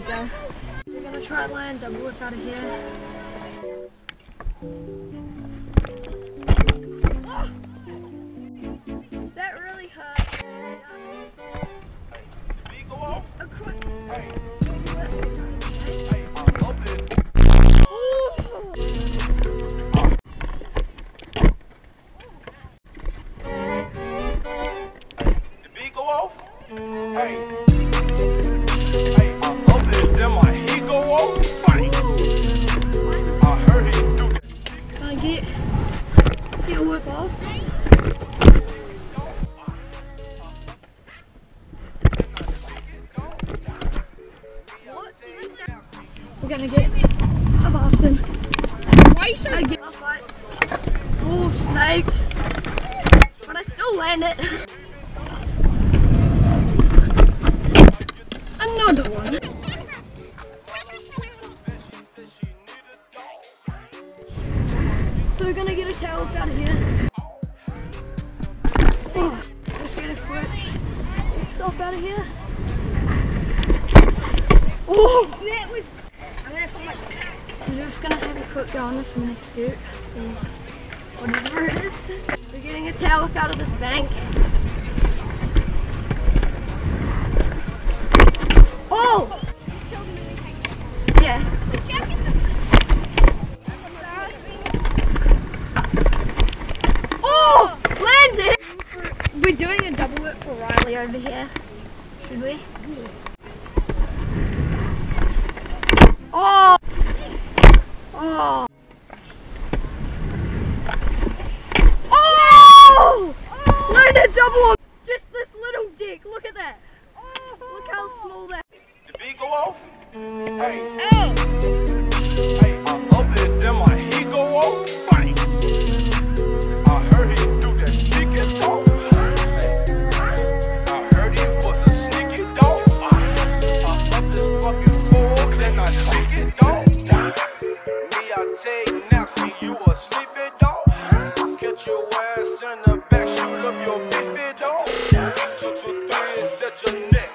you go. We're gonna try land double whip out of here. That really hurt. Hey, We're gonna get a Boston. Why you so get? Oh, snaked. But I still land it. Another one. So we're gonna get a towel out of here. Stuff out of here. Oh, that was. I'm gonna put my. I'm just gonna have a quick go on this mini scoot. Whatever it is. We're getting a towel out of this bank. Oh! Doing a double whip for Riley over here. Should we? Yes. Oh! Oh! Oh! Landed double! Just this little dick. Look at that. Look how small that. The beat go off? Hey. Oh! Put your ass in the back, shoot up your feet, fit on. Two, two, three, set your neck.